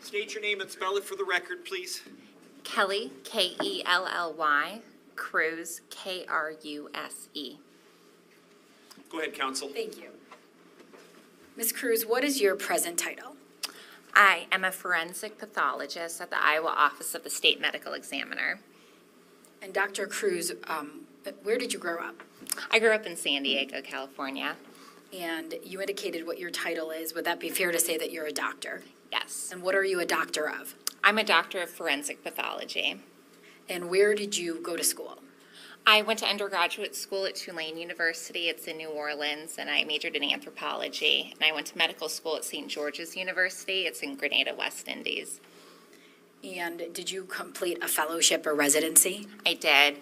State your name and spell it for the record, please. Kelly, K E L L Y, Kruse, K R U S E. Go ahead, counsel. Thank you. Ms. Kruse, what is your present title? I am a forensic pathologist at the Iowa Office of the State Medical Examiner. And Dr. Kruse, um, where did you grow up? I grew up in San Diego, California. And you indicated what your title is. Would that be fair to say that you're a doctor? Yes. And what are you a doctor of? I'm a doctor of forensic pathology. And where did you go to school? I went to undergraduate school at Tulane University. It's in New Orleans, and I majored in anthropology. And I went to medical school at St. George's University. It's in Grenada, West Indies. And did you complete a fellowship or residency? I did.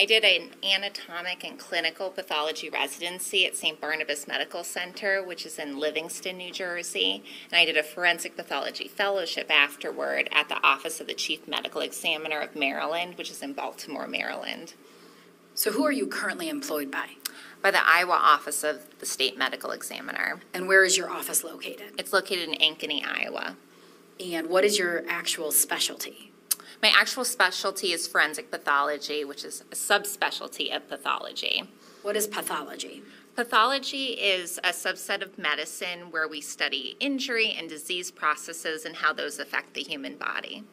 I did an anatomic and clinical pathology residency at St. Barnabas Medical Center, which is in Livingston, New Jersey. And I did a forensic pathology fellowship afterward at the Office of the Chief Medical Examiner of Maryland, which is in Baltimore, Maryland, So who are you currently employed by? by the Iowa Office of the State Medical Examiner. And where is your office located? It's located in Ankeny, Iowa. And what is your actual specialty? My actual specialty is forensic pathology, which is a subspecialty of pathology. What is pathology? Pathology is a subset of medicine where we study injury and disease processes and how those affect the human body.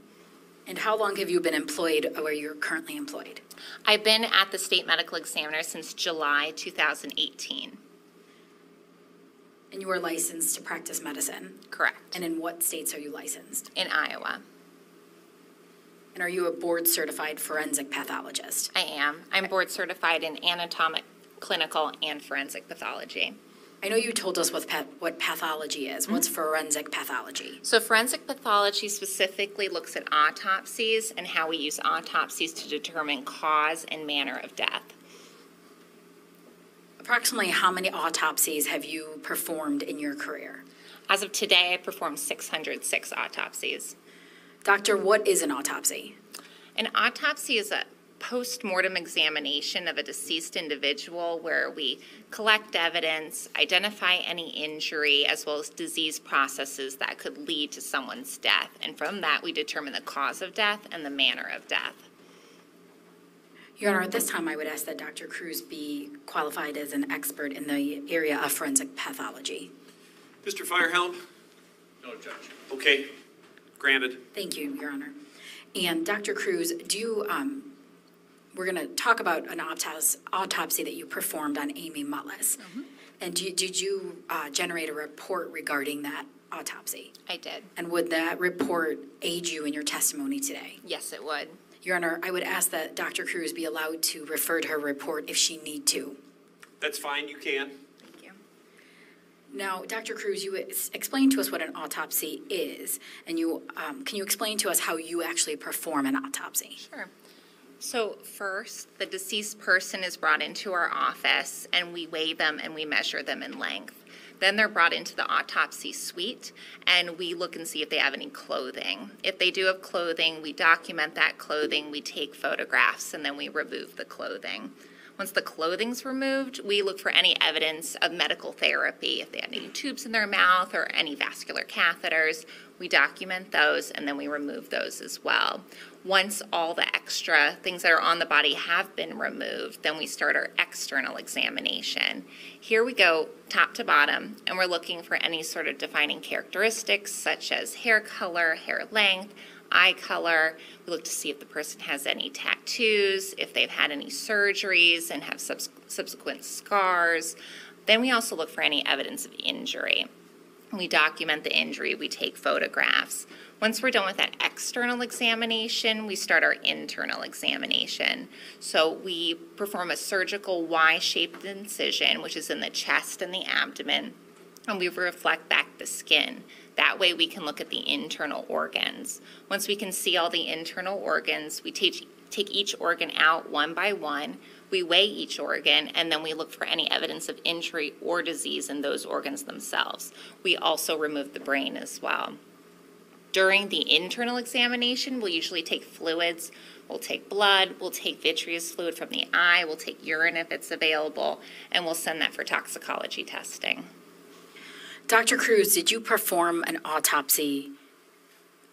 And how long have you been employed where you're currently employed? I've been at the state medical examiner since July 2018. And you are licensed to practice medicine? Correct. And in what states are you licensed? In Iowa. And are you a board certified forensic pathologist? I am. I'm board certified in anatomic, clinical, and forensic pathology. I know you told us what, what pathology is. Mm-hmm. What's forensic pathology? So, forensic pathology specifically looks at autopsies and how we use autopsies to determine cause and manner of death. Approximately how many autopsies have you performed in your career? As of today, I performed 606 autopsies. Doctor, what is an autopsy? An autopsy is a post-mortem examination of a deceased individual where we collect evidence, identify any injury, as well as disease processes that could lead to someone's death. And from that, we determine the cause of death and the manner of death. Your Honor, at this time, I would ask that Dr. Kruse be qualified as an expert in the area of forensic pathology. Mr. Firehelm? No, Judge. Okay, granted. Thank you, Your Honor. And Dr. Kruse, do you, um, we're going to talk about an autopsy, autopsy that you performed on Amy Mullis. And do you- did you uh, generate a report regarding that autopsy? I did. And would that report aid you in your testimony today? Yes, it would. Your Honor, I would ask that Dr. Kruse be allowed to refer to her report if she need to. That's fine, you can. Now, Dr. Kruse, you ex- explained to us what an autopsy is, and you, um, can you explain to us how you actually perform an autopsy? Sure. So first, the deceased person is brought into our office and we weigh them and we measure them in length. Then they're brought into the autopsy suite and we look and see if they have any clothing. If they do have clothing, we document that clothing, we take photographs, and then we remove the clothing. Once the clothing's removed, we look for any evidence of medical therapy. If they have any tubes in their mouth or any vascular catheters, we document those and then we remove those as well. Once all the extra things that are on the body have been removed, then we start our external examination. Here we go top to bottom and we're looking for any sort of defining characteristics such as hair color, hair length, eye color. We look to see if the person has any tattoos, if they've had any surgeries and have subs- subsequent scars. Then we also look for any evidence of injury. We document the injury, we take photographs. Once we're done with that external examination, we start our internal examination. So we perform a surgical Y shaped incision, which is in the chest and the abdomen, and we reflect back the skin. That way we can look at the internal organs. Once we can see all the internal organs, we take, take each organ out one by one. We weigh each organ and then we look for any evidence of injury or disease in those organs themselves. We also remove the brain as well. During the internal examination, we'll usually take fluids. We'll take blood, we'll take vitreous fluid from the eye, we'll take urine if it's available, and we'll send that for toxicology testing. Dr. Kruse, did you perform an autopsy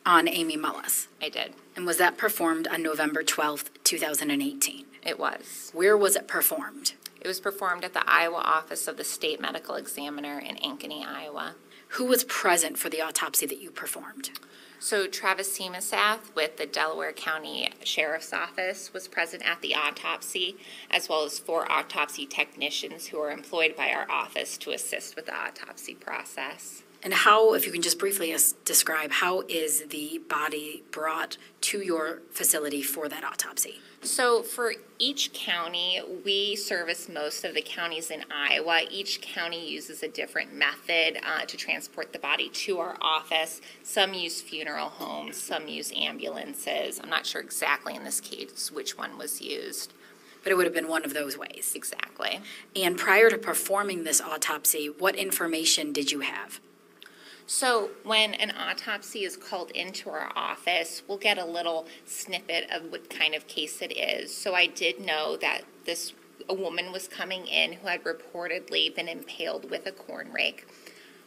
on Amy Mullis? I did. And was that performed on November 12th, 2018? It was. Where was it performed? It was performed at the Iowa office of the state medical examiner in Ankeny, Iowa. Who was present for the autopsy that you performed? So Travis Seemasath with the Delaware County Sheriff's Office was present at the autopsy, as well as four autopsy technicians who are employed by our office to assist with the autopsy process. And how, if you can just briefly describe, how is the body brought to your facility for that autopsy? So for each county, we service most of the counties in Iowa. Each county uses a different method uh, to transport the body to our office. Some use funeral homes, some use ambulances. I'm not sure exactly in this case which one was used But it would have been one of those ways. exactly. And prior to performing this autopsy, what information did you have? So when an autopsy is called into our office, we'll get a little snippet of what kind of case it is. So I did know that this, a woman was coming in who had reportedly been impaled with a corn rake.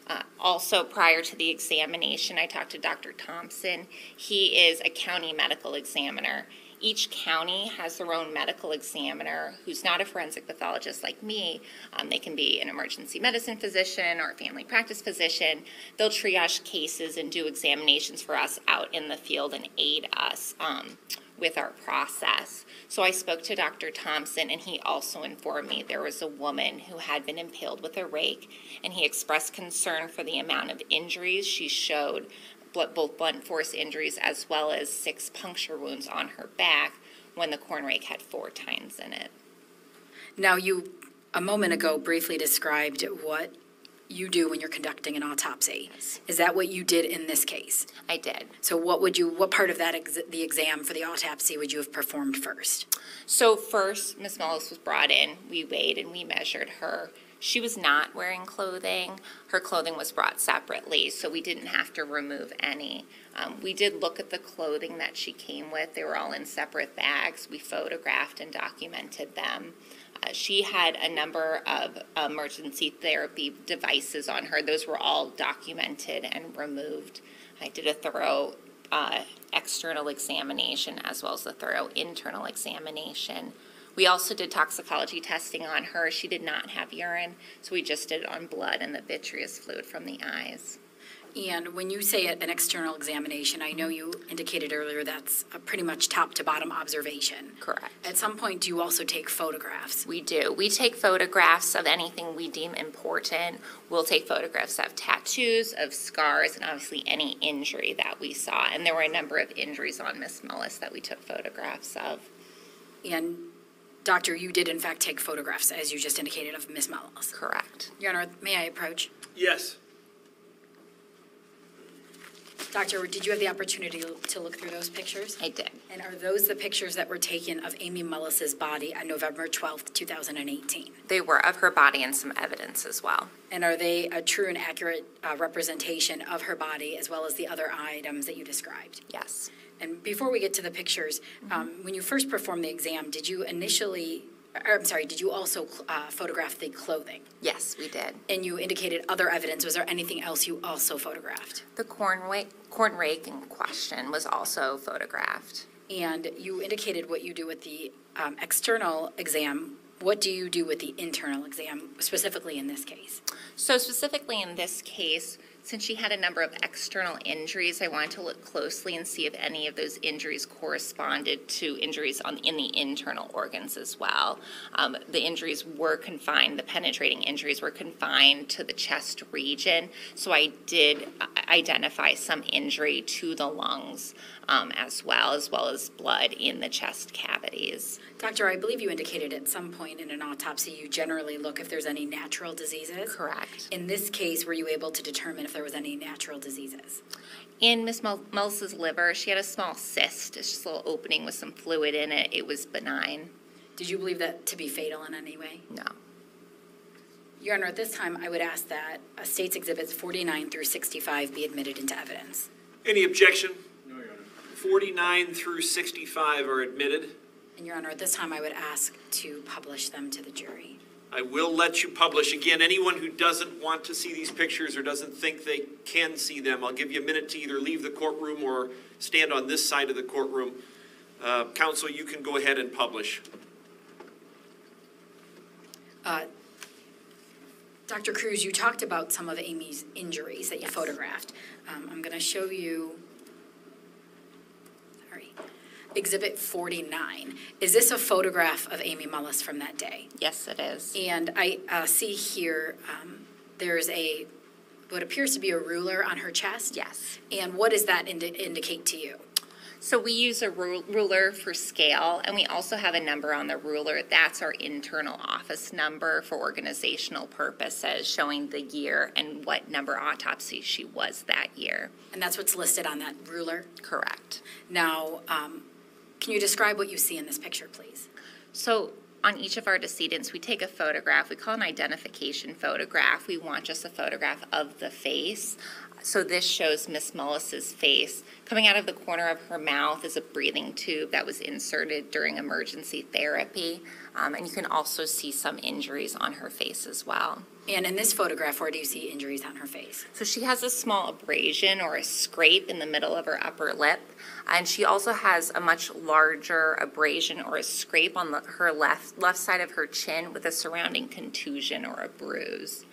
Uh, Also, prior to the examination, I talked to Dr. Thompson. He is a county medical examiner. Each county has their own medical examiner who's not a forensic pathologist like me. Um, they can be an emergency medicine physician or a family practice physician. They'll triage cases and do examinations for us out in the field and aid us um, with our process. So I spoke to Dr. Thompson, and he also informed me there was a woman who had been impaled with a rake, and he expressed concern for the amount of injuries she showed, both blunt force injuries as well as six puncture wounds on her back when the corn rake had four tines in it. Now, you, a moment ago, briefly described what you do when you're conducting an autopsy. Is that what you did in this case? I did. So what would you, what part of that, ex- the exam for the autopsy would you have performed first? So first, Miss Mullis was brought in. We weighed and we measured her. She was not wearing clothing. Her clothing was brought separately, so we didn't have to remove any. Um, we did look at the clothing that she came with. They were all in separate bags. We photographed and documented them. Uh, she had a number of emergency therapy devices on her. Those were all documented and removed. I did a thorough uh, external examination as well as a thorough internal examination. We also did toxicology testing on her. She did not have urine, so we just did it on blood and the vitreous fluid from the eyes. And when you say an external examination, I know you indicated earlier that's a pretty much top to bottom observation. Correct. At some point, do you also take photographs? We do. We take photographs of anything we deem important. We'll take photographs of tattoos, of scars, and obviously any injury that we saw. And there were a number of injuries on Miss Mullis that we took photographs of. And Doctor, you did in fact take photographs, as you just indicated, of Miss Mullis. Correct. Your Honor, may I approach? Yes. Doctor, did you have the opportunity to look through those pictures? I did. And are those the pictures that were taken of Amy Mullis's body on November 12th, 2018? They were of her body and some evidence as well. And are they a true and accurate uh, representation of her body as well as the other items that you described? Yes. And before we get to the pictures, um, when you first performed the exam, did you initially, or I'm sorry, did you also uh, photograph the clothing? Yes, we did. And you indicated other evidence. Was there anything else you also photographed? The corn, wa- corn rake in question was also photographed. And you indicated what you do with the um, external exam. What do you do with the internal exam, specifically in this case? So specifically in this case, since she had a number of external injuries, I wanted to look closely and see if any of those injuries corresponded to injuries on, in the internal organs as well. Um, the injuries were confined, the penetrating injuries were confined to the chest region, so I did identify some injury to the lungs um, as well, as well as blood in the chest cavities. Doctor, I believe you indicated at some point in an autopsy you generally look if there's any natural diseases. Correct. In this case, were you able to determine if there was any natural diseases? In Miss Mel- Mullis's liver, she had a small cyst, it's just a little opening with some fluid in it. It was benign. Did you believe that to be fatal in any way? No. Your Honor, at this time, I would ask that uh, States Exhibits 49 through 65 be admitted into evidence. Any objection? No, Your Honor. 49 through 65 are admitted. And Your Honor, at this time, I would ask to publish them to the jury. I will let you publish. Again, anyone who doesn't want to see these pictures or doesn't think they can see them, I'll give you a minute to either leave the courtroom or stand on this side of the courtroom. Uh, Counsel, you can go ahead and publish. Dr. Kruse, you talked about some of Amy's injuries that you photographed. Um, I'm going to show you, Exhibit 49. Is this a photograph of Amy Mullis from that day? Yes, it is. And I uh, see here, um, there's a, what appears to be a ruler on her chest? Yes. And what does that indi- indicate to you? So we use a ru- ruler for scale, and we also have a number on the ruler. That's our internal office number for organizational purposes, showing the year and what number autopsy she was that year. And that's what's listed on that ruler? Correct. Now, um, can you describe what you see in this picture, please? So on each of our decedents, we take a photograph. We call an identification photograph. We want just a photograph of the face. So this shows Miss Mullis's face. Coming out of the corner of her mouth is a breathing tube that was inserted during emergency therapy. Um, and you can also see some injuries on her face as well. And in this photograph, where do you see injuries on her face? So she has a small abrasion or a scrape in the middle of her upper lip. And she also has a much larger abrasion or a scrape on the, her left, left side of her chin with a surrounding contusion or a bruise.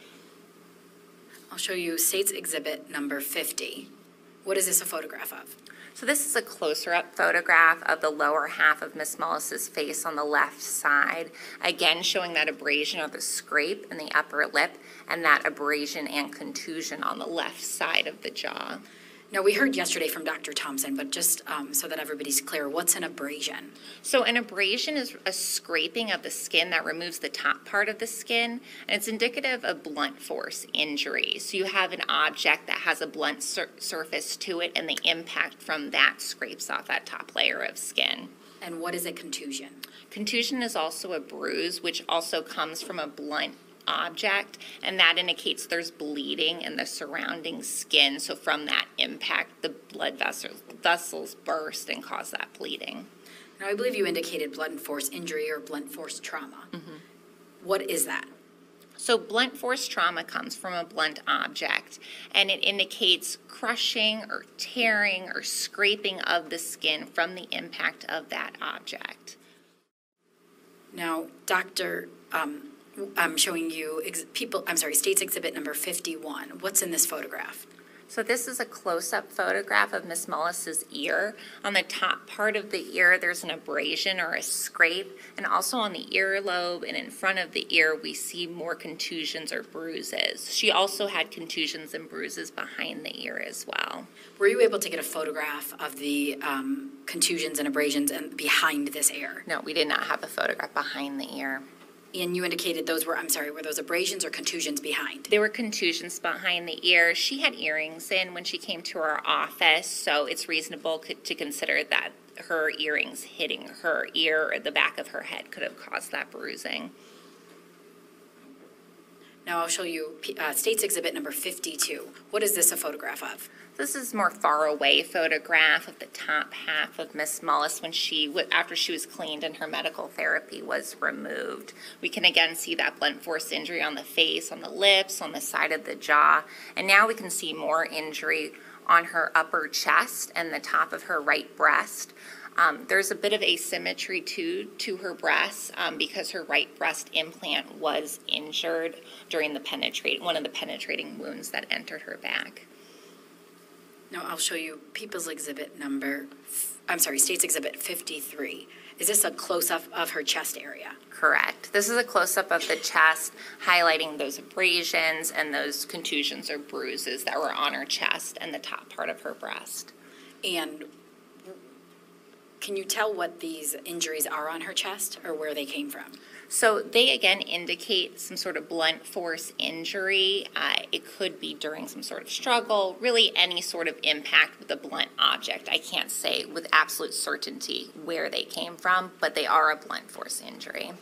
I'll show you States Exhibit number 50. What is this a photograph of? So this is a closer up photograph of the lower half of Miss Mullis's face on the left side. Again, showing that abrasion or the scrape in the upper lip and that abrasion and contusion on the left side of the jaw. Now, we heard yesterday from Dr. Thompson, but just um, so that everybody's clear, what's an abrasion? So an abrasion is a scraping of the skin that removes the top part of the skin, and it's indicative of blunt force injury. So you have an object that has a blunt sur- surface to it, and the impact from that scrapes off that top layer of skin. And what is a contusion? Contusion is also a bruise, which also comes from a blunt object, and that indicates there's bleeding in the surrounding skin. So from that impact, the blood vessels, vessels burst and cause that bleeding. Now, I believe you indicated blunt force injury or blunt force trauma. What is that? So blunt force trauma comes from a blunt object, and it indicates crushing or tearing or scraping of the skin from the impact of that object. Now, Dr., um, I'm showing you ex- people, I'm sorry, States Exhibit number 51. What's in this photograph? So this is a close-up photograph of Miss Mullis's ear. On the top part of the ear, there's an abrasion or a scrape, and also on the earlobe and in front of the ear, we see more contusions or bruises. She also had contusions and bruises behind the ear as well. Were you able to get a photograph of the um, contusions and abrasions and behind this ear? No, we did not have a photograph behind the ear. And you indicated those were, I'm sorry, were those abrasions or contusions behind? There were contusions behind the ear. She had earrings in when she came to our office, so it's reasonable to consider that her earrings hitting her ear or the back of her head could have caused that bruising. Now I'll show you uh, States Exhibit number 52. What is this a photograph of? This is more far away photograph of the top half of Miss Mullis when she, after she was cleaned and her medical therapy was removed. We can again see that blunt force injury on the face, on the lips, on the side of the jaw, and now we can see more injury on her upper chest and the top of her right breast. Um, there's a bit of asymmetry too to her breasts um, because her right breast implant was injured during the penetrate one of the penetrating wounds that entered her back. Now I'll show you People's Exhibit number, f- I'm sorry, States Exhibit 53. Is this a close-up of her chest area? Correct. This is a close-up of the chest, highlighting those abrasions and those contusions or bruises that were on her chest and the top part of her breast. And can you tell what these injuries are on her chest or where they came from? So they again indicate some sort of blunt force injury. Uh, it could be during some sort of struggle, really any sort of impact with a blunt object. I can't say with absolute certainty where they came from, but they are a blunt force injury.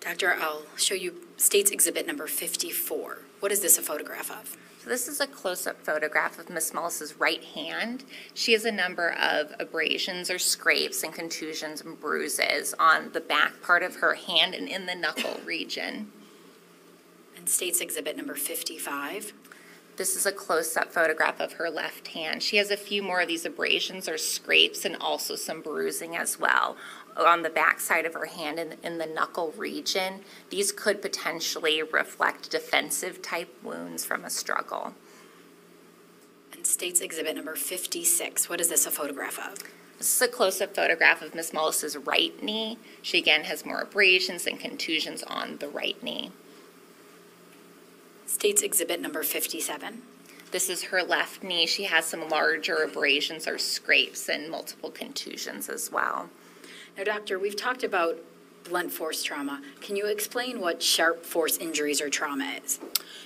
Doctor, I'll show you State's Exhibit number 54. What is this a photograph of? So this is a close-up photograph of Miss Mullis's right hand. She has a number of abrasions or scrapes and contusions and bruises on the back part of her hand and in the knuckle region. And State's Exhibit number 55. This is a close-up photograph of her left hand. She has a few more of these abrasions or scrapes and also some bruising as well on the back side of her hand in, in the knuckle region. These could potentially reflect defensive type wounds from a struggle. And State's Exhibit number 56. What is this a photograph of? This is a close-up photograph of Miss Mullis's right knee. She again has more abrasions and contusions on the right knee. State's Exhibit number 57. This is her left knee. She has some larger abrasions or scrapes and multiple contusions as well. Now, Doctor, we've talked about blunt force trauma. Can you explain what sharp force injuries or trauma is?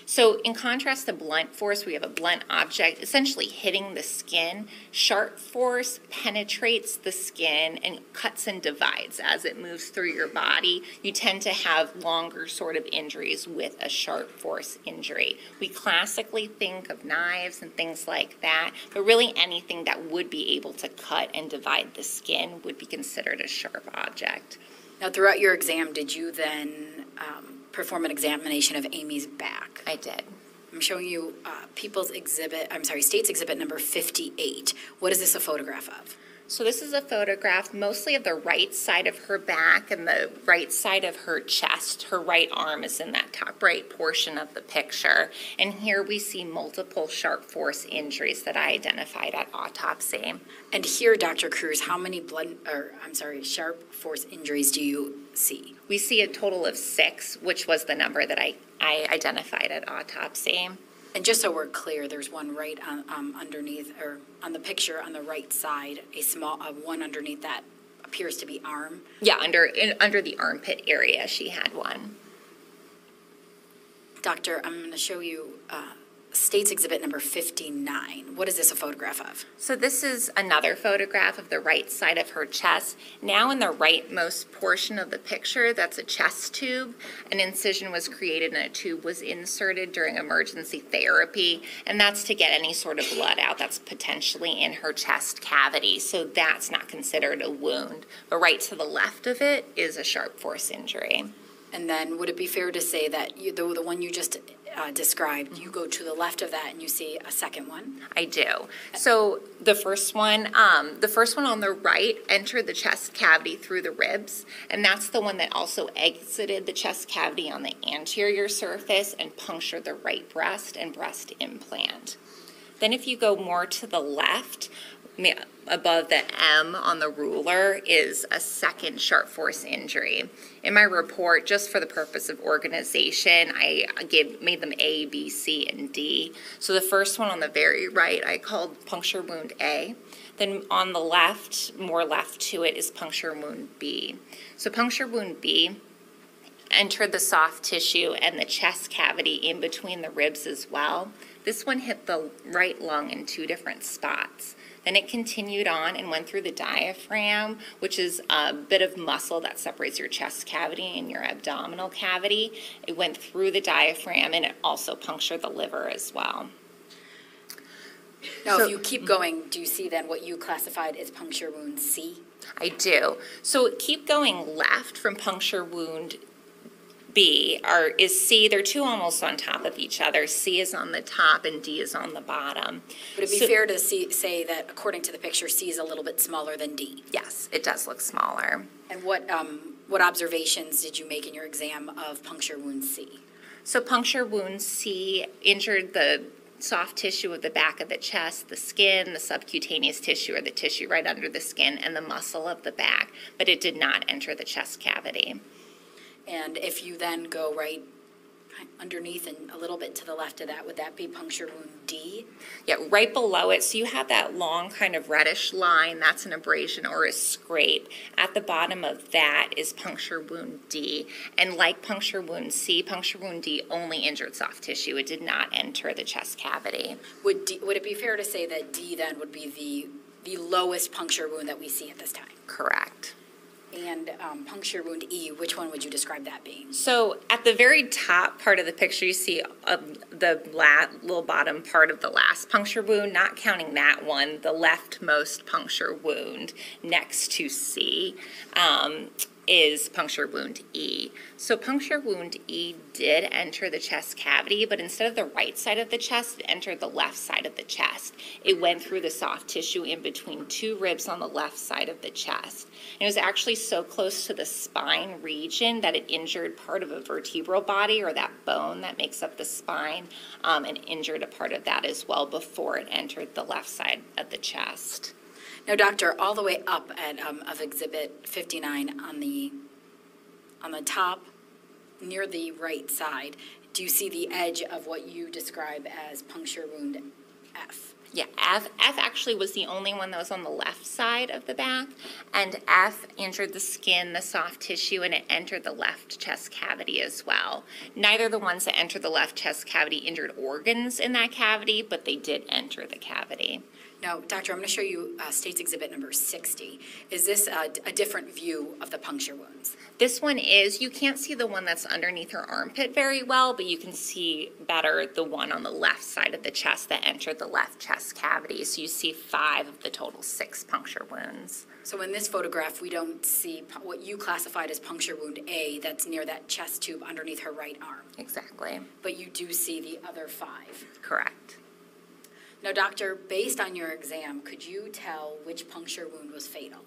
So, in contrast to blunt force, we have a blunt object essentially hitting the skin. Sharp force penetrates the skin and cuts and divides as it moves through your body. You tend to have longer sort of injuries with a sharp force injury. We classically think of knives and things like that, but really anything that would be able to cut and divide the skin would be considered a sharp object. Now, throughout your exam, did you then um, perform an examination of Amy's back? I did. I'm showing you uh, People's Exhibit, I'm sorry, State's Exhibit number 58. What is this a photograph of? So this is a photograph mostly of the right side of her back and the right side of her chest. Her right arm is in that top right portion of the picture. And here we see multiple sharp force injuries that I identified at autopsy. And here, Dr. Kruse, how many blood, or I'm sorry, sharp force injuries do you see? We see a total of six, which was the number that I, I identified at autopsy. And just so we're clear, there's one right on, um, underneath, or on the picture on the right side, a small, uh, one underneath that appears to be arm. Yeah, under in, under the armpit area, she had one. Doctor, I'm going to show you uh, State's Exhibit number 59. What is this a photograph of? So this is another photograph of the right side of her chest. Now in the rightmost portion of the picture, that's a chest tube. An incision was created and a tube was inserted during emergency therapy, and that's to get any sort of blood out that's potentially in her chest cavity. So that's not considered a wound. But right to the left of it is a sharp force injury. And then would it be fair to say that you, the, the one you just uh, described, you go to the left of that and you see a second one? I do. So the first one, um, the first one on the right entered the chest cavity through the ribs, and that's the one that also exited the chest cavity on the anterior surface and punctured the right breast and breast implant. Then if you go more to the left, above the M on the ruler is a second sharp force injury. In my report, just for the purpose of organization, I gave, made them A, B, C, and D. So the first one on the very right, I called puncture wound A. Then on the left, more left to it, is puncture wound B. So puncture wound B entered the soft tissue and the chest cavity in between the ribs as well. This one hit the right lung in two different spots. Then it continued on and went through the diaphragm, which is a bit of muscle that separates your chest cavity and your abdominal cavity. It went through the diaphragm and it also punctured the liver as well. Now, So- if you keep going, do you see then what you classified as puncture wound C? I do. So keep going left from puncture wound B are is C. They're two almost on top of each other. C is on the top and D is on the bottom. Would it be So- fair to see, say that according to the picture, C is a little bit smaller than D? Yes, it does look smaller. And what, um, what observations did you make in your exam of puncture wound C? So puncture wound C injured the soft tissue of the back of the chest, the skin, the subcutaneous tissue or the tissue right under the skin, and the muscle of the back, but it did not enter the chest cavity. And if you then go right underneath and a little bit to the left of that, would that be puncture wound D? Yeah, right below it, so you have that long kind of reddish line, that's an abrasion or a scrape. At the bottom of that is puncture wound D. And like puncture wound C, puncture wound D only injured soft tissue. It did not enter the chest cavity. Would, D, would it be fair to say that D then would be the, the lowest puncture wound that we see at this time? Correct. And um, puncture wound E, which one would you describe that being? So at the very top part of the picture, you see um, the la- little bottom part of the last puncture wound, not counting that one, the leftmost puncture wound next to C um, is puncture wound E. So puncture wound E did enter the chest cavity, but instead of the right side of the chest, it entered the left side of the chest. It went through the soft tissue in between two ribs on the left side of the chest. And it was actually so close to the spine region that it injured part of a vertebral body or that bone that makes up the spine um, and injured a part of that as well before it entered the left side of the chest. Now, doctor, all the way up at, um, of Exhibit 59 on the, on the top, near the right side, do you see the edge of what you describe as puncture wound F? Yeah, F, F actually was the only one that was on the left side of the back, and F injured the skin, the soft tissue, and it entered the left chest cavity as well. Neither the ones that entered the left chest cavity injured organs in that cavity, but they did enter the cavity. Now, doctor, I'm going to show you uh, State's Exhibit number 60. Is this a, a different view of the puncture wounds? This one is, you can't see the one that's underneath her armpit very well, but you can see better the one on the left side of the chest that entered the left chest cavity. So you see five of the total six puncture wounds. So in this photograph, we don't see what you classified as puncture wound A that's near that chest tube underneath her right arm, Exactly, but you do see the other five. correct. Now, doctor, based on your exam, could you tell which puncture wound was fatal?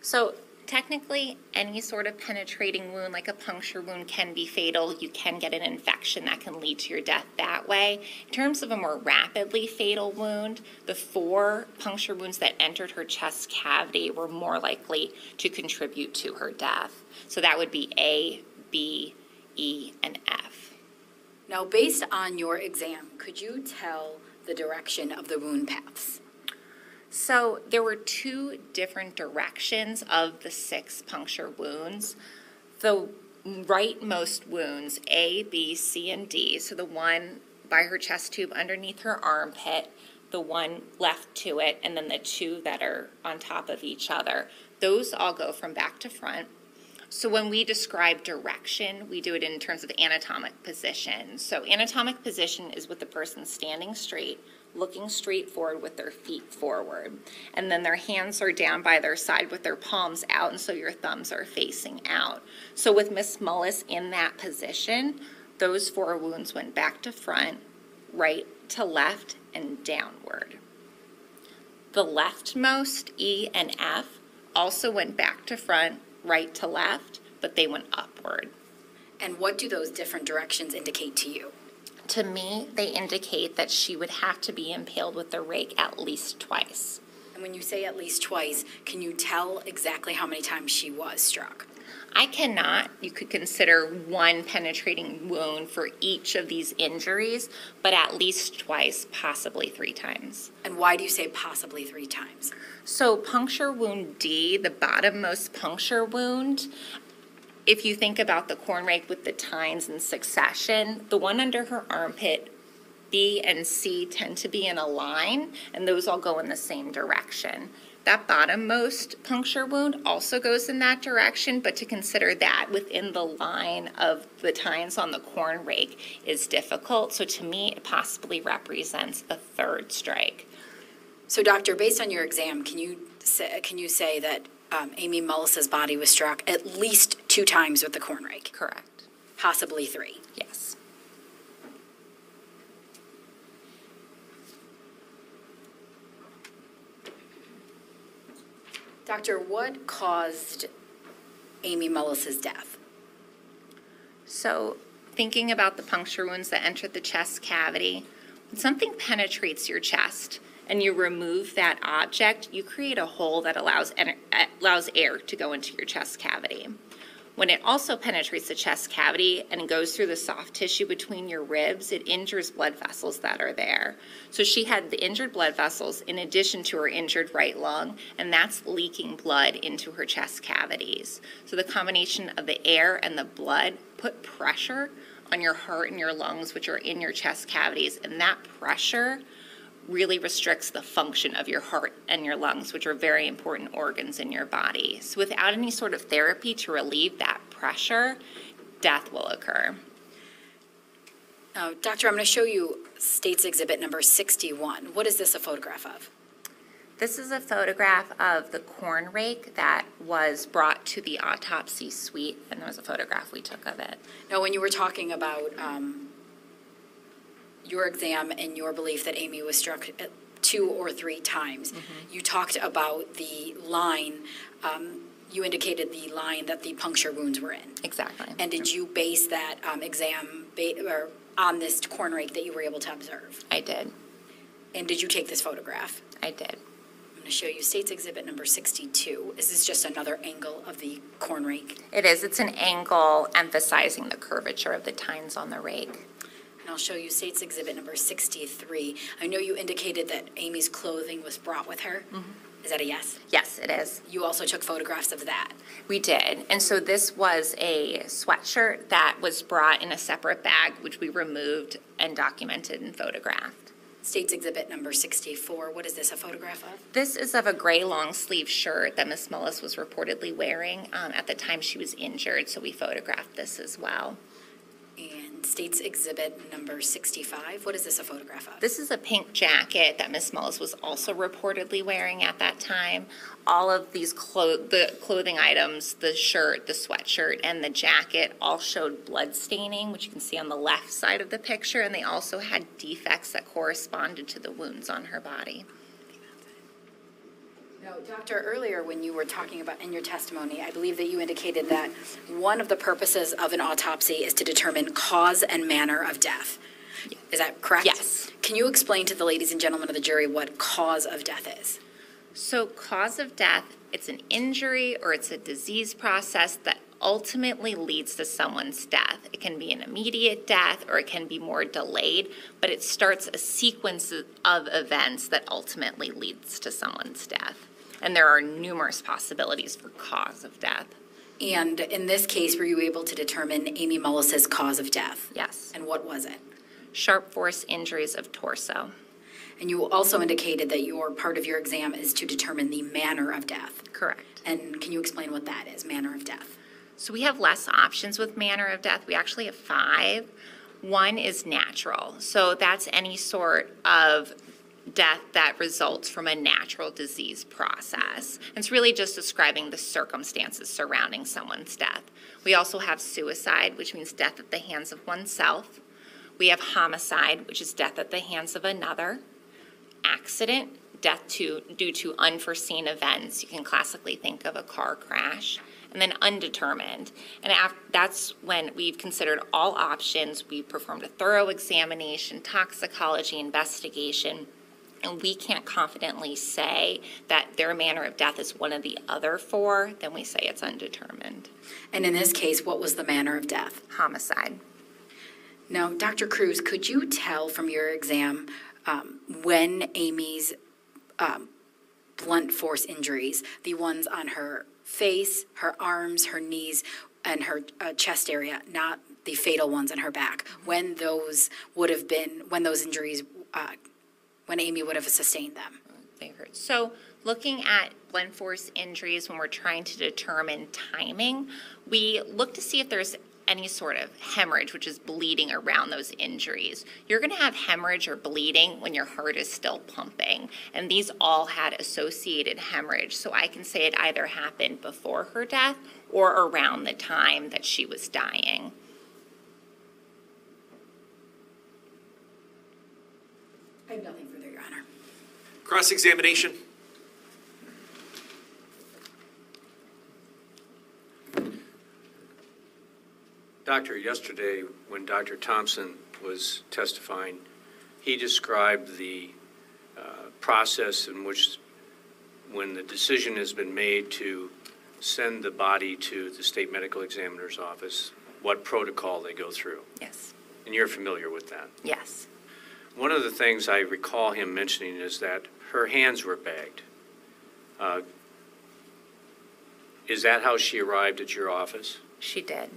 So technically, any sort of penetrating wound, like a puncture wound, can be fatal. You can get an infection that can lead to your death that way. In terms of a more rapidly fatal wound, the four puncture wounds that entered her chest cavity were more likely to contribute to her death. So that would be A, B, E, and F. Now, based on your exam, could you tell the direction of the wound paths? So there were two different directions of the six puncture wounds. The rightmost wounds, A, B, C, and D, so the one by her chest tube underneath her armpit, the one left to it, and then the two that are on top of each other, those all go from back to front. So when we describe direction, we do it in terms of anatomic position. So anatomic position is with the person standing straight, looking straight forward with their feet forward. And then their hands are down by their side with their palms out, and so your thumbs are facing out. So with Miss Mullis in that position, those four wounds went back to front, right to left, and downward. The leftmost E and F also went back to front, right to left, but they went upward. And what do those different directions indicate to you? To me, they indicate that she would have to be impaled with the rake at least twice. And when you say at least twice, can you tell exactly how many times she was struck? I cannot, you could consider one penetrating wound for each of these injuries, but at least twice, possibly three times. And why do you say possibly three times? So, puncture wound D, the bottommost puncture wound, if you think about the corn rake with the tines in succession, the one under her armpit, B and C tend to be in a line, and those all go in the same direction. That bottommost puncture wound also goes in that direction, but to consider that within the line of the tines on the corn rake is difficult. So to me, it possibly represents a third strike. So, doctor, based on your exam, can you say, can you say that um, Amy Mullis's body was struck at least two times with the corn rake, Correct. possibly three? Yes. Doctor, what caused Amy Mullis's death? So, thinking about the puncture wounds that entered the chest cavity, when something penetrates your chest and you remove that object, you create a hole that allows, uh, allows air to go into your chest cavity. When it also penetrates the chest cavity and goes through the soft tissue between your ribs, it injures blood vessels that are there. So she had the injured blood vessels in addition to her injured right lung, and that's leaking blood into her chest cavities. So the combination of the air and the blood put pressure on your heart and your lungs, which are in your chest cavities, and that pressure really restricts the function of your heart and your lungs, which are very important organs in your body. So without any sort of therapy to relieve that pressure, death will occur. Now, doctor, I'm going to show you State's Exhibit number 61. What is this a photograph of? This is a photograph of the corn rake that was brought to the autopsy suite, and there was a photograph we took of it. Now, when you were talking about um, your exam and your belief that Amy was struck uh, two or three times, you talked about the line, um, you indicated the line that the puncture wounds were in. Exactly. And did you base that um, exam ba- or on this corn rake that you were able to observe? I did. And did you take this photograph? I did. I'm going to show you State's Exhibit number 62. Is this just another angle of the corn rake? It is. It's an angle emphasizing the curvature of the tines on the rake. And I'll show you State's Exhibit number 63. I know you indicated that Amy's clothing was brought with her. Is that a yes? Yes, it is. You also took photographs of that. We did. And so this was a sweatshirt that was brought in a separate bag, which we removed and documented and photographed. State's Exhibit number 64. What is this, a photograph of? This is of a gray long sleeve shirt that Miss Mullis was reportedly wearing um, at the time she was injured, so we photographed this as well. And State's Exhibit number 65. What is this a photograph of? This is a pink jacket that Miss Mullis was also reportedly wearing at that time. All of these clo- the clothing items, the shirt, the sweatshirt, and the jacket all showed blood staining, which you can see on the left side of the picture, and they also had defects that corresponded to the wounds on her body. No, Doctor, earlier when you were talking about in your testimony, I believe that you indicated that one of the purposes of an autopsy is to determine cause and manner of death. Is that correct? Yes. Can you explain to the ladies and gentlemen of the jury what cause of death is? So, cause of death, it's an injury or it's a disease process that ultimately leads to someone's death. It can be an immediate death or it can be more delayed, but it starts a sequence of events that ultimately leads to someone's death. And there are numerous possibilities for cause of death. And in this case, were you able to determine Amy Mullis's cause of death? Yes. And what was it? Sharp force injuries of torso. And you also indicated that your part of your exam is to determine the manner of death. Correct. And can you explain what that is, manner of death? So we have less options with manner of death. We actually have five. One is natural. So that's any sort of death that results from a natural disease process. It's really just describing the circumstances surrounding someone's death. We also have suicide, which means death at the hands of oneself. We have homicide, which is death at the hands of another. Accident, death to, due to unforeseen events. You can classically think of a car crash. And then undetermined. And af- that's when we've considered all options. We performed a thorough examination, toxicology investigation, and we can't confidently say that their manner of death is one of the other four, then we say it's undetermined. And in this case, what was the manner of death? Homicide. Now, Dr. Kruse, could you tell from your exam um, when Amy's um, blunt force injuries, the ones on her face, her arms, her knees, and her uh, chest area, not the fatal ones on her back, when those would have been, when those injuries, uh, when Amy would have sustained them? they hurt. So, looking at blunt force injuries when we're trying to determine timing, we look to see if there's any sort of hemorrhage, which is bleeding around those injuries. You're going to have hemorrhage or bleeding when your heart is still pumping. And these all had associated hemorrhage. So, I can say it either happened before her death or around the time that she was dying. I have nothing further, Your Honor. Cross-examination. Doctor, yesterday, when Dr. Thompson was testifying, he described the uh, process in which, when the decision has been made to send the body to the state medical examiner's office, what protocol they go through. Yes. And you're familiar with that. Yes. One of the things I recall him mentioning is that her hands were bagged. Uh, Is that how she arrived at your office? She did.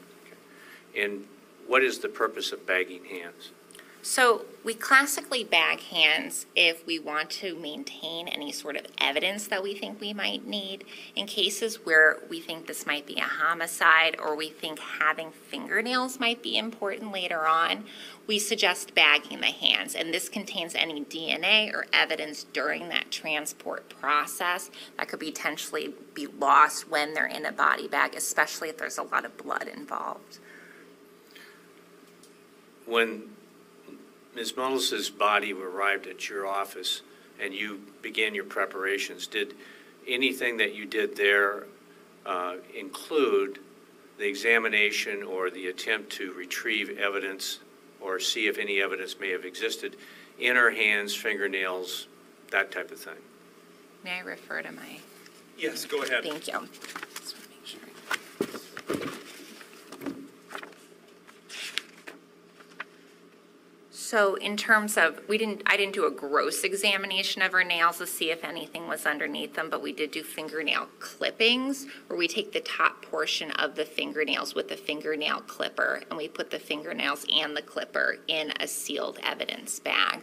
And what is the purpose of bagging hands? So we classically bag hands if we want to maintain any sort of evidence that we think we might need. In cases where we think this might be a homicide or we think having fingernails might be important later on, we suggest bagging the hands. And this contains any DNA or evidence during that transport process that could potentially be lost when they're in a body bag, especially if there's a lot of blood involved. When Ms. Mullis's body arrived at your office and you began your preparations, did anything that you did there uh, include the examination or the attempt to retrieve evidence or see if any evidence may have existed in her hands, fingernails, that type of thing? May I refer to my Yes, go ahead. Thank you. Just wanna make sure. So in terms of, we didn't, I didn't do a gross examination of her nails to see if anything was underneath them, but we did do fingernail clippings, where we take the top portion of the fingernails with the fingernail clipper, and we put the fingernails and the clipper in a sealed evidence bag.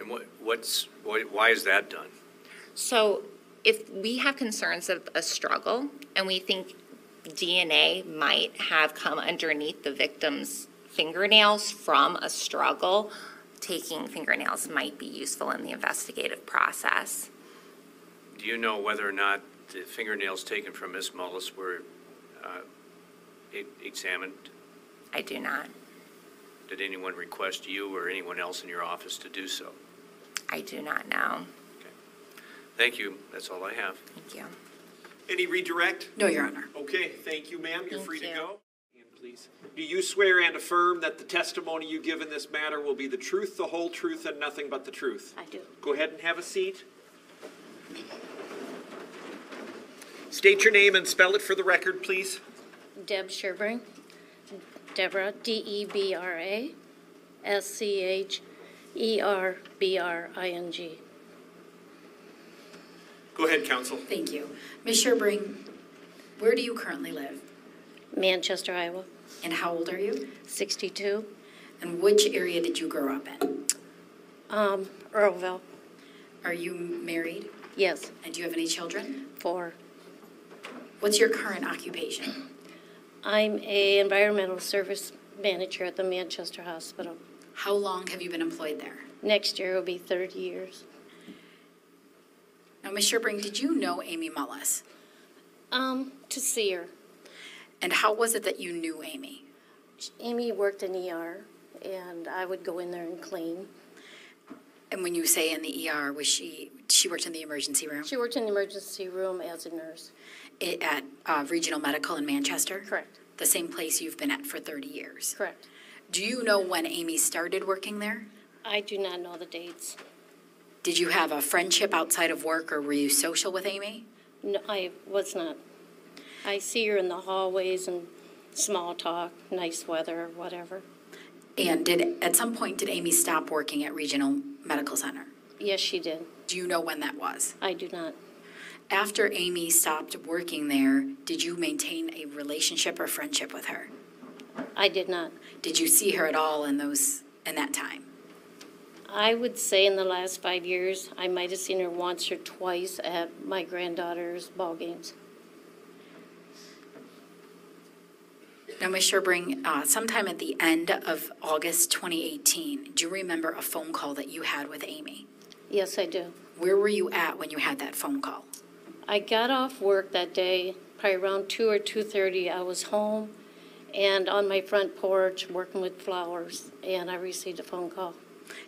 And what, what's, why why is that done? So if we have concerns of a struggle and we think DNA might have come underneath the victim's fingernails from a struggle, taking fingernails might be useful in the investigative process. Do you know whether or not the fingernails taken from Ms. Mullis were uh, e- examined? I do not. Did anyone request you or anyone else in your office to do so? I do not know. Thank you, that's all I have. Thank you. Any redirect? No, Your Honor. Okay, thank you, ma'am. You're Thank free to you. go. And please, do you swear and affirm that the testimony you give in this matter will be the truth, the whole truth, and nothing but the truth? I do. Go ahead and have a seat. State your name and spell it for the record, please. Deb Scherbring. Deborah, D E B R A S C H E R B R I N G. Go ahead, counsel. Thank you. Ms. Scherbring, where do you currently live? Manchester, Iowa, And how old are you? 62. And which area did you grow up in? Um, Earlville, Are you married? yes, And do you have any children? 4. What's your current occupation? I'm a environmental service manager at the Manchester Hospital. How long have you been employed there? Next year will be 30 years. Now, Ms. Scherbring, did you know Amy Mullis? Um, to see her. And how was it that you knew Amy? Amy worked in ER, and I would go in there and clean. And when you say in the ER, was she, she worked in the emergency room She worked in the emergency room as a nurse. I- at uh, Regional Medical in Manchester? Correct, The same place you've been at for 30 years. correct. Do you know when Amy started working there? I do not know the dates. Did you have a friendship outside of work or were you social with Amy? No, I was not. I see her in the hallways and small talk, nice weather, whatever. And did, at some point, did Amy stop working at Regional Medical Center? Yes, she did. Do you know when that was? I do not. After Amy stopped working there, did you maintain a relationship or friendship with her? I did not. Did you see her at all in those, in that time? I would say in the last five years, I might have seen her once or twice at my granddaughter's ball games. Now, Ms. Scherbring, uh, sometime at the end of August 2018, do you remember a phone call that you had with Amy? Yes, I do. Where were you at when you had that phone call? I got off work that day, probably around two or two-thirty. I was home and on my front porch working with flowers, and I received a phone call.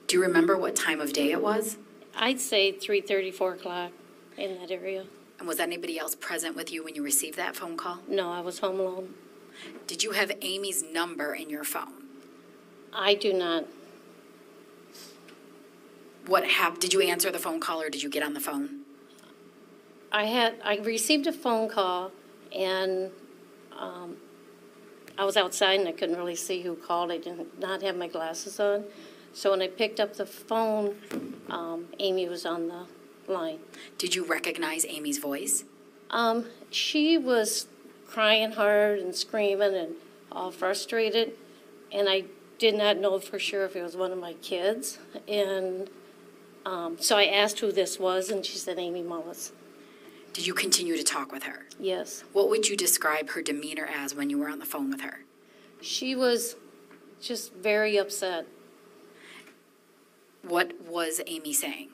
Do you remember what time of day it was? I'd say three-thirty, four o'clock in that area. And was anybody else present with you when you received that phone call? No, I was home alone. Did you have Amy's number in your phone? I do not. What hap, did you answer the phone call or did you get on the phone? I had, I received a phone call and, um, I was outside and I couldn't really see who called. I did not have my glasses on. So when I picked up the phone, um, Amy was on the line. Did you recognize Amy's voice? Um, she was crying hard and screaming and all frustrated. And I did not know for sure if it was one of my kids. And um, so I asked who this was, and she said Amy Mullis. Did you continue to talk with her? Yes. What would you describe her demeanor as when you were on the phone with her? She was just very upset. What was Amy saying?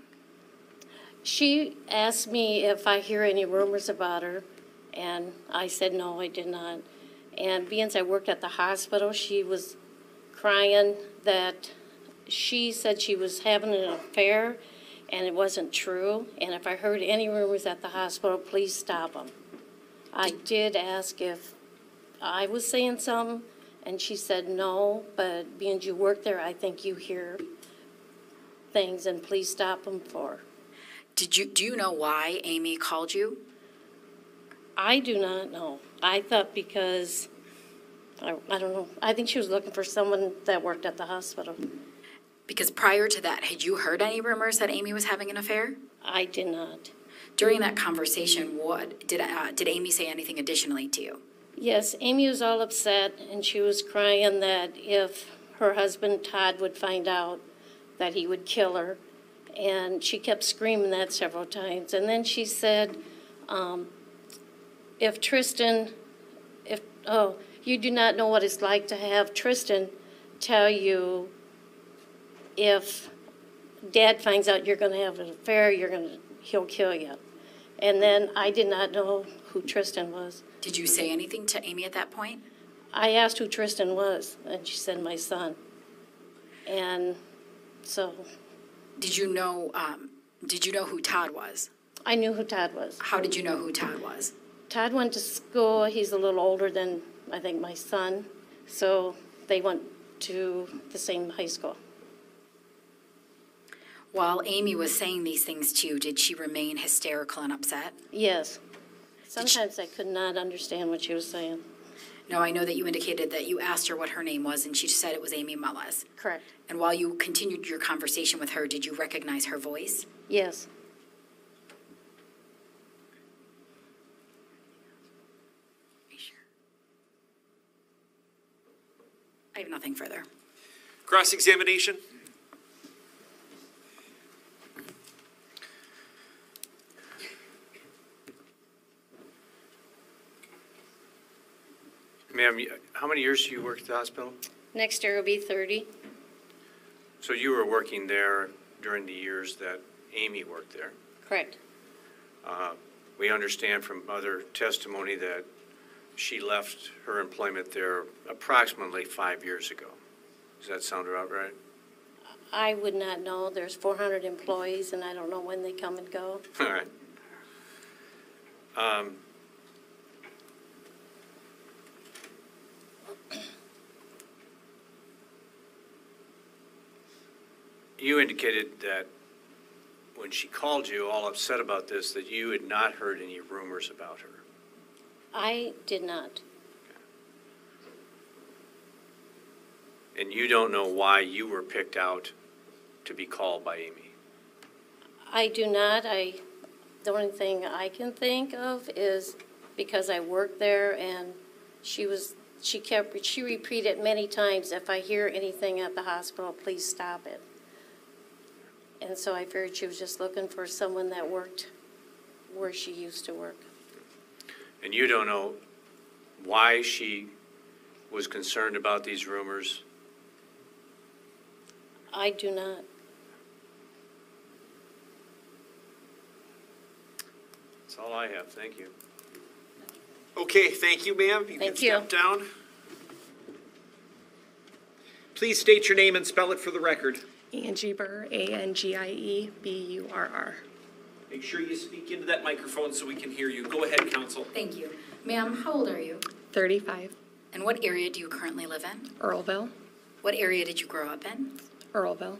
She asked me if I hear any rumors about her, and I said no, I did not. And being as I worked at the hospital, she was crying that she said she was having an affair, and it wasn't true. And if I heard any rumors at the hospital, please stop them. I did ask if I was saying something, and she said no, but being you work there, I think you hear things, and please stop them for. Did you, do you know why Amy called you? I do not know. I thought because, I, I don't know, I think she was looking for someone that worked at the hospital. Because prior to that, had you heard any rumors that Amy was having an affair? I did not. During that conversation, what, did, uh, did Amy say anything additionally to you? Yes, Amy was all upset and she was crying that if her husband Todd would find out, that he would kill her. And she kept screaming that several times. And then she said, um, if Tristan, if, oh, you do not know what it's like to have Tristan tell you if dad finds out you're going to have an affair, you're going to, he'll kill you. And then I did not know who Tristan was. Did you say anything to Amy at that point? I asked who Tristan was, and she said my son. And so Did you know, um, did you know who Todd was? I knew who Todd was. How did you know who Todd was? Todd went to school, he's a little older than, I think, my son. So they went to the same high school. While Amy was saying these things to you, did she remain hysterical and upset? Yes. Sometimes I could not understand what she was saying. No, I know that you indicated that you asked her what her name was, and she said it was Amy Mullis. Correct. And while you continued your conversation with her, did you recognize her voice? Yes. Are you sure? I have nothing further. Cross-examination? Ma'am, you- how many years do you work at the hospital? Next year will be 30. So you were working there during the years that Amy worked there. Correct. Uh, we understand from other testimony that she left her employment there approximately five years ago. Does that sound about right? I would not know. There's 400 employees, and I don't know when they come and go. All right. Um, You indicated that when she called you, all upset about this, that you had not heard any rumors about her. I did not. And you don't know why you were picked out to be called by Amy. I do not. I, the only thing I can think of is because I worked there and she was, she kept, she repeated many times, if I hear anything at the hospital, please stop it. And so I figured she was just looking for someone that worked where she used to work. And you don't know why she was concerned about these rumors? I do not. That's all I have. Thank you. Okay, thank you, ma'am. You can Thank you. step down. Please state your name and spell it for the record. Angie Burr, A-N-G-I-E, B-U-R-R. Make sure you speak into that microphone so we can hear you. Go ahead, counsel. Thank you. Ma'am, how old are you? 35, And what area do you currently live in? Earlville, What area did you grow up in? Earlville.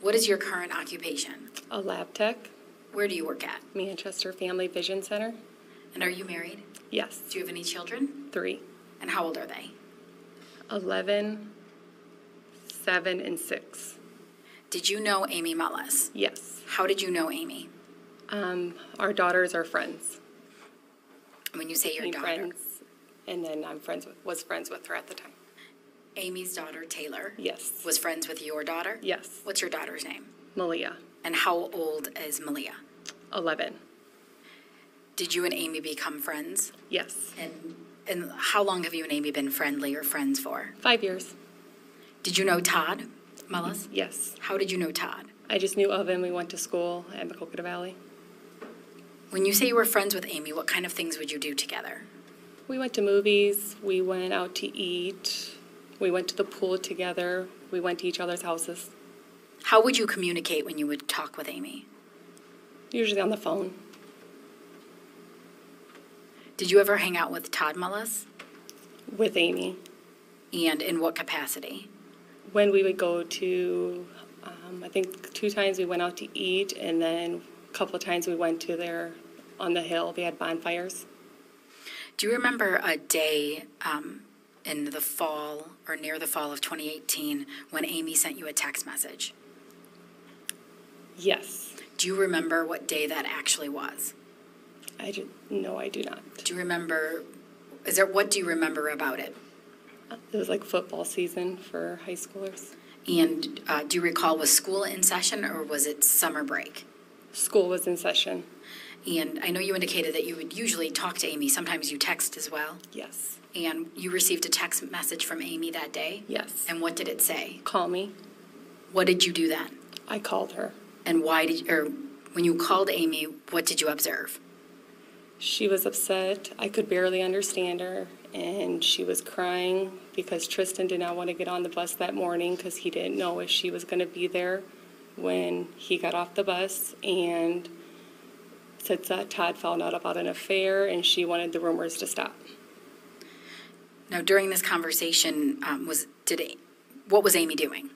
What is your current occupation? A lab tech, Where do you work at? Manchester Family Vision Center. And are you married? Yes, Do you have any children? three. And how old are they? 11, 7, and 6. Did you know Amy Mullis? Yes. How did you know Amy? Um, our daughters are friends. When you say your Became daughter. friends, and then I'm friends with, was friends with her at the time. Amy's daughter, Taylor, Yes. was friends with your daughter? Yes. What's your daughter's name? Malia, And how old is Malia? 11. Did you and Amy become friends? Yes. And, and how long have you and Amy been friendly or friends for? Five years. Did you know Todd Mullis? Yes. How did you know Todd? I just knew of him. We went to school at Maquoketa Valley. When you say you were friends with Amy, what kind of things would you do together? We went to movies. We went out to eat. We went to the pool together. We went to each other's houses, How would you communicate when you would talk with Amy? usually on the phone. Did you ever hang out with Todd Mullis? with Amy. And in what capacity? When we would go to, um, I think two times we went out to eat, and then a couple of times we went to their, on the hill, they had bonfires. Do you remember a day um, in the fall or near the fall of 2018 when Amy sent you a text message? Yes. Do you remember what day that actually was? I do, no, I do not. Do you remember, is there, what do you remember about it? It was like football season for high schoolers. And uh, do you recall, was school in session or was it summer break? School was in session. And I know you indicated that you would usually talk to Amy, sometimes you text as well. Yes. And you received a text message from Amy that day? Yes. And what did it say? Call me. What did you do then? I called her. And why did, or when you called Amy, what did you observe? She was upset. I could barely understand her, and she was crying because Tristan did not want to get on the bus that morning because he didn't know if she was going to be there when he got off the bus. And said that Todd found out about an affair, and she wanted the rumors to stop. Now, during this conversation, um, was, did, A- what was Amy doing?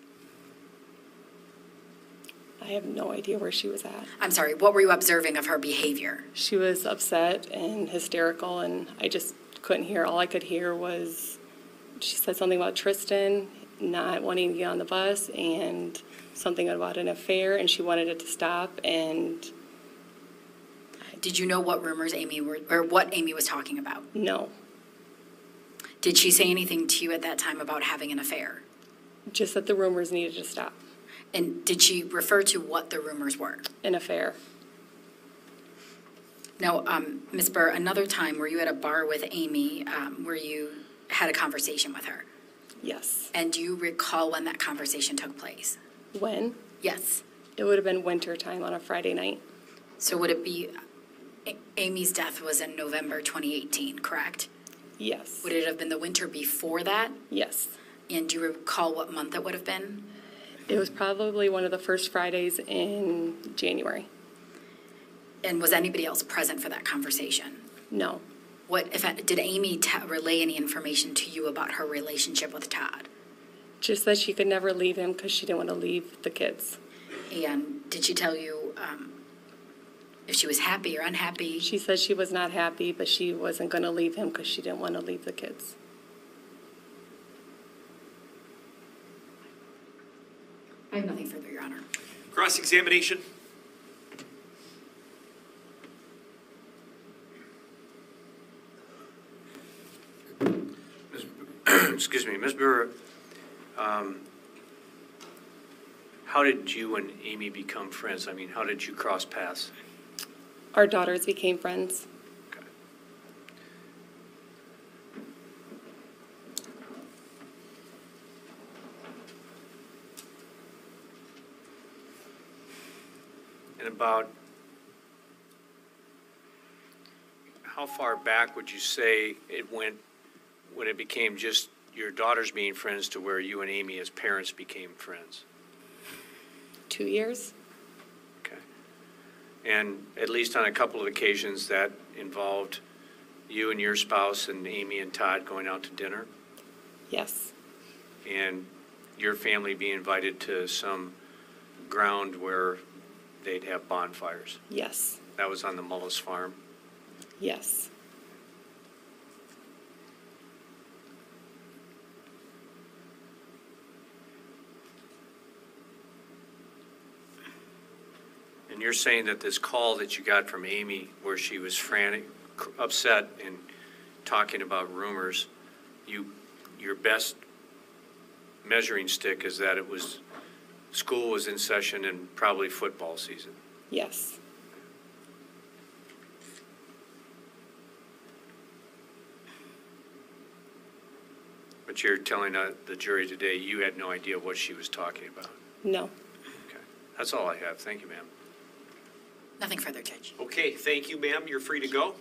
I have no idea where she was at. I'm sorry, what were you observing of her behavior? She was upset and hysterical, and I just couldn't hear. All I could hear was she said something about Tristan not wanting to get on the bus and something about an affair, and she wanted it to stop. And Did you know what rumors Amy were, or what Amy was talking about? no, Did she say anything to you at that time about having an affair? just that the rumors needed to stop. And did she refer to what the rumors were? An affair. Now, um, Ms. Burr, another time were you at a bar with Amy um, where you had a conversation with her? Yes. And do you recall when that conversation took place? When? Yes. It would have been winter time on a Friday night. So would it be, Amy's death was in November 2018, correct? Yes. Would it have been the winter before that? Yes. And do you recall what month it would have been? It was probably one of the first Fridays in January. And was anybody else present for that conversation? No. What, if, did Amy ta- relay any information to you about her relationship with Todd? Just that she could never leave him because she didn't want to leave the kids. And did she tell you um, if she was happy or unhappy? She said she was not happy, but she wasn't going to leave him because she didn't want to leave the kids. I have nothing further, Your Honor. Cross-examination? Excuse me, Ms. Brewer, um, how did you and Amy become friends? I mean, how did you cross paths? Our daughters became friends. Okay. And about, how far back would you say it went when it became just your daughters being friends to where you and Amy as parents became friends? Two years? And at least on a couple of occasions, that involved you and your spouse and Amy and Todd going out to dinner? Yes. and your family being invited to some ground where they'd have bonfires. Yes. That was on the Mullis farm. Yes. And you're saying that this call that you got from Amy, where she was frantic, upset and talking about rumors, you, your best measuring stick is that it was, school was in session and probably football season. Yes. But you're telling uh, the jury today you had no idea what she was talking about. No. Okay. That's all I have. Thank you, ma'am. Nothing further, Judge. Okay, thank you, ma'am. You're free to go.